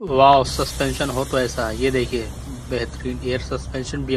वाह सस्पेंशन हो तो ऐसा। ये देखिए बेहतरीन एयर सस्पेंशन बी